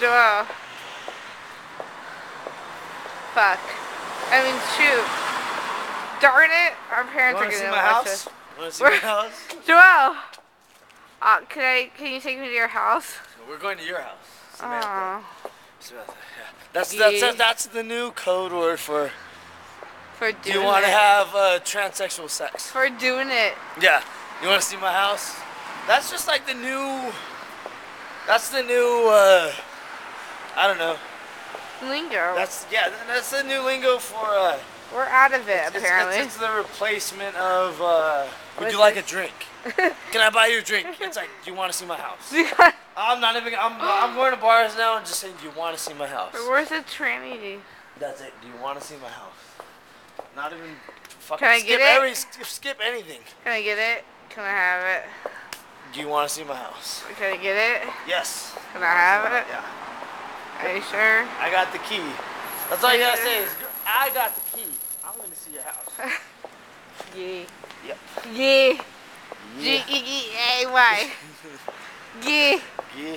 Joel. Fuck. I mean, shoot. Darn it. Our parents are gonna see my watch house? Want to see my house? Joel. Uh, can I? Can you take me to your house? We're going to your house. Samantha. Oh, Samantha, yeah. That's, that's, that's the new code word for for do doing you want to have uh, transsexual sex? For doing it. Yeah. You want to see my house? That's just like the new. That's the new. Uh, I don't know. Lingo. That's yeah. That's the new lingo for. Uh, We're out of it, it's- it's- apparently. it's, the replacement of. Uh, would you like a drink? Can I buy you a drink? It's like, do you want to see my house? I'm not even. I'm. I'm going to bars now and just saying, do you want to see my house? Where's the tranny? That's it. Do you want to see my house? Not even. Fucking Can I skip get it? every. Skip anything. Can I get it? Can I have it? Do you want to see my house? Can I get it? Yes. Can I have it? Yeah. Are you sure? I got the key. That's all you gotta say is, I got the key. I'm gonna see your house. Yeah. Yep. Yeah. G E E A Y. Yeah. Yeah. Yeah.